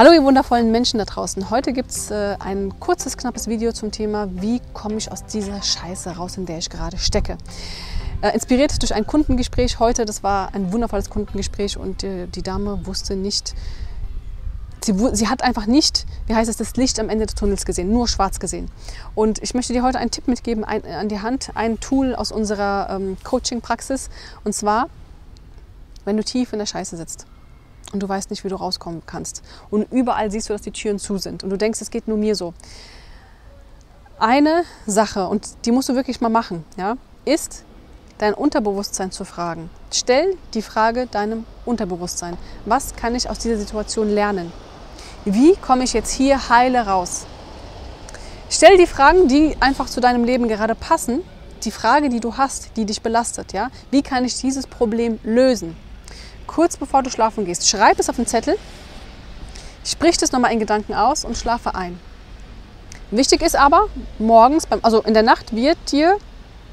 Hallo ihr wundervollen Menschen da draußen. Heute gibt es äh, ein kurzes, knappes Video zum Thema, wie komme ich aus dieser Scheiße raus, in der ich gerade stecke. Äh, inspiriert durch ein Kundengespräch heute, das war ein wundervolles Kundengespräch und äh, die Dame wusste nicht, sie, sie, hat einfach nicht, wie heißt es, das Licht am Ende des Tunnels gesehen, nur schwarz gesehen. Und ich möchte dir heute einen Tipp mitgeben ein, an die Hand, ein Tool aus unserer ähm, Coaching-Praxis und zwar, wenn du tief in der Scheiße sitzt und du weißt nicht, wie du rauskommen kannst. Und überall siehst du, dass die Türen zu sind und du denkst, es geht nur mir so. Eine Sache, und die musst du wirklich mal machen, ja, ist dein Unterbewusstsein zu fragen. Stell die Frage deinem Unterbewusstsein. Was kann ich aus dieser Situation lernen? Wie komme ich jetzt hier heile raus? Stell die Fragen, die einfach zu deinem Leben gerade passen. Die Frage, die du hast, die dich belastet. Ja? Wie kann ich dieses Problem lösen? Kurz bevor du schlafen gehst, schreib es auf den Zettel, sprich das nochmal in Gedanken aus und schlafe ein. Wichtig ist aber, morgens, beim, also in der Nacht wird dir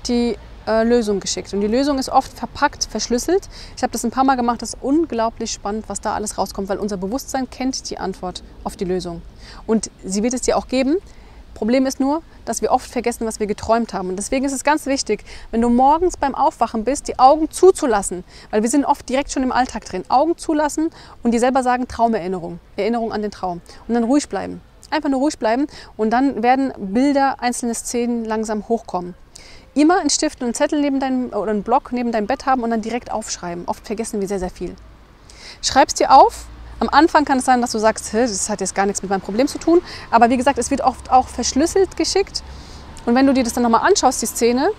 die äh, Lösung geschickt. Und die Lösung ist oft verpackt, verschlüsselt. Ich habe das ein paar Mal gemacht, das ist unglaublich spannend, was da alles rauskommt, weil unser Bewusstsein kennt die Antwort auf die Lösung. Und sie wird es dir auch geben, Problem ist nur, dass wir oft vergessen, was wir geträumt haben. Und deswegen ist es ganz wichtig, wenn du morgens beim Aufwachen bist, die Augen zuzulassen. Weil wir sind oft direkt schon im Alltag drin. Augen zulassen und dir selber sagen Traumerinnerung. Erinnerung an den Traum. Und dann ruhig bleiben. Einfach nur ruhig bleiben und dann werden Bilder, einzelne Szenen langsam hochkommen. Immer einen Stift und einen Zettel neben deinem oder einen Block neben deinem Bett haben und dann direkt aufschreiben. Oft vergessen wir sehr, sehr viel. Schreib es dir auf am Anfang kann es sein, dass du sagst, das hat jetzt gar nichts mit meinem Problem zu tun. Aber wie gesagt, es wird oft auch verschlüsselt geschickt. Und wenn du dir das dann nochmal anschaust, die Szene,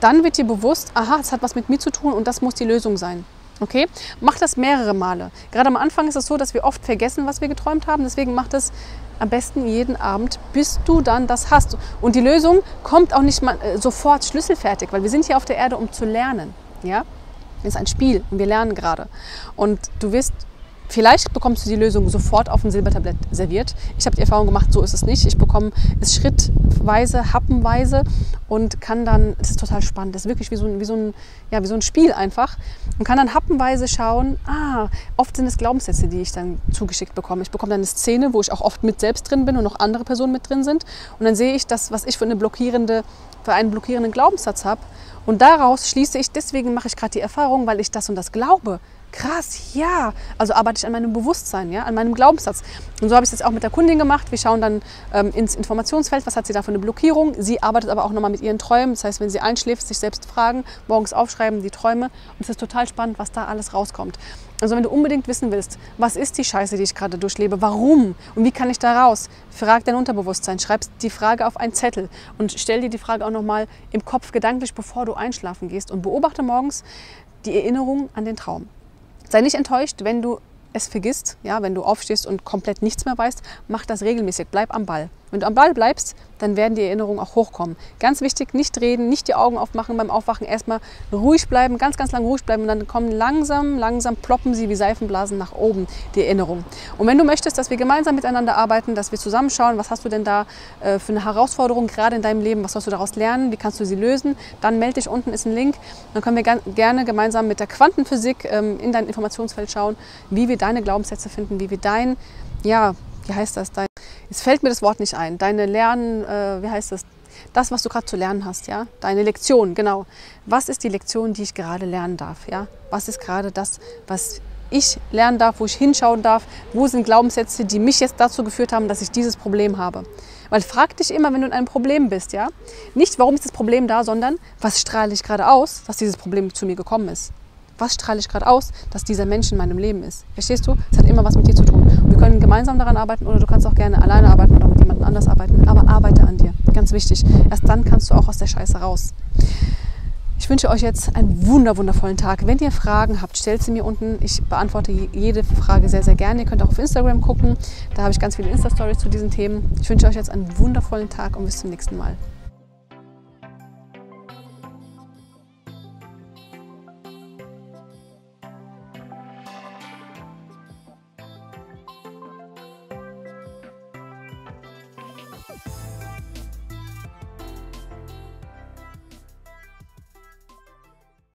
dann wird dir bewusst, aha, es hat was mit mir zu tun und das muss die Lösung sein. Okay? Mach das mehrere Male. Gerade am Anfang ist es so, dass wir oft vergessen, was wir geträumt haben. Deswegen mach das am besten jeden Abend, bis du dann das hast. Und die Lösung kommt auch nicht mal äh, sofort schlüsselfertig, weil wir sind hier auf der Erde, um zu lernen. Ja? Das ist ein Spiel und wir lernen gerade. Und du wirst Vielleicht bekommst du die Lösung sofort auf ein Silbertablett serviert. Ich habe die Erfahrung gemacht, so ist es nicht. Ich bekomme es schrittweise, happenweise und kann dann, das ist total spannend, das ist wirklich wie so ein, wie so ein, ja, wie so ein Spiel einfach und kann dann happenweise schauen, ah, oft sind es Glaubenssätze, die ich dann zugeschickt bekomme. Ich bekomme dann eine Szene, wo ich auch oft mit selbst drin bin und noch andere Personen mit drin sind und dann sehe ich das, was ich für, eine blockierende, für einen blockierenden Glaubenssatz habe und daraus schließe ich, deswegen mache ich gerade die Erfahrung, weil ich das und das glaube krass, ja. Also arbeite ich an meinem Bewusstsein, ja, an meinem Glaubenssatz. Und so habe ich es jetzt auch mit der Kundin gemacht. Wir schauen dann ähm, ins Informationsfeld, was hat sie da für eine Blockierung. Sie arbeitet aber auch nochmal mit ihren Träumen. Das heißt, wenn sie einschläft, sich selbst fragen, morgens aufschreiben, die Träume. Und es ist total spannend, was da alles rauskommt. Also wenn du unbedingt wissen willst, was ist die Scheiße, die ich gerade durchlebe, warum und wie kann ich da raus, frag dein Unterbewusstsein, schreib die Frage auf einen Zettel und stell dir die Frage auch nochmal im Kopf gedanklich, bevor du einschlafen gehst und beobachte morgens die Erinnerung an den Traum. Sei nicht enttäuscht, wenn du es vergisst, ja, wenn du aufstehst und komplett nichts mehr weißt, mach das regelmäßig, bleib am Ball. Wenn du am Ball bleibst, dann werden die Erinnerungen auch hochkommen. Ganz wichtig, nicht reden, nicht die Augen aufmachen beim Aufwachen, erstmal ruhig bleiben, ganz, ganz lang ruhig bleiben und dann kommen langsam, langsam ploppen sie wie Seifenblasen nach oben, die Erinnerungen. Und wenn du möchtest, dass wir gemeinsam miteinander arbeiten, dass wir zusammenschauen, was hast du denn da äh, für eine Herausforderung gerade in deinem Leben, was sollst du daraus lernen, wie kannst du sie lösen, dann melde dich, unten ist ein Link. Dann können wir gerne gemeinsam mit der Quantenphysik ähm, in dein Informationsfeld schauen, wie wir deine Glaubenssätze finden, wie wir dein, ja, wie heißt das, dein es fällt mir das Wort nicht ein. Deine Lernen, äh, wie heißt das? Das, was du gerade zu lernen hast, ja? Deine Lektion, genau. Was ist die Lektion, die ich gerade lernen darf, ja? Was ist gerade das, was ich lernen darf, wo ich hinschauen darf? Wo sind Glaubenssätze, die mich jetzt dazu geführt haben, dass ich dieses Problem habe? Weil frag dich immer, wenn du in einem Problem bist, ja? Nicht, warum ist das Problem da, sondern was strahle ich gerade aus, dass dieses Problem zu mir gekommen ist? Was strahle ich gerade aus, dass dieser Mensch in meinem Leben ist? Verstehst du? Es hat immer was mit dir zu tun. Wir können gemeinsam daran arbeiten oder du kannst auch gerne alleine arbeiten oder mit jemandem anders arbeiten. Aber arbeite an dir. Ganz wichtig. Erst dann kannst du auch aus der Scheiße raus. Ich wünsche euch jetzt einen wunder wundervollen Tag. Wenn ihr Fragen habt, stellt sie mir unten. Ich beantworte jede Frage sehr, sehr gerne. Ihr könnt auch auf Instagram gucken. Da habe ich ganz viele Insta-Stories zu diesen Themen. Ich wünsche euch jetzt einen wundervollen Tag und bis zum nächsten Mal.